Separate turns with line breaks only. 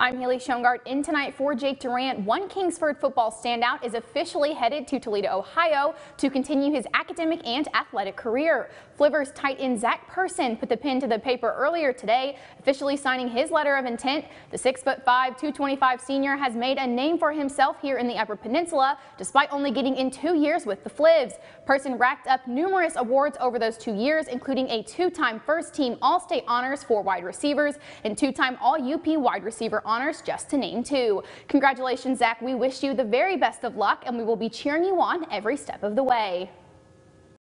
I'm Haley Shongart in tonight for Jake Durant. One Kingsford football standout is officially headed to Toledo, Ohio to continue his academic and athletic career. Flivvers tight end Zach Person put the pen to the paper earlier today, officially signing his letter of intent. The 6'5", 225 senior has made a name for himself here in the Upper Peninsula, despite only getting in two years with the Flivs. Person racked up numerous awards over those two years, including a two-time first-team All-State honors for wide receivers and two-time All-UP wide receiver honors, just to name two. Congratulations, Zach. We wish you the very best of luck, and we will be cheering you on every step of the way.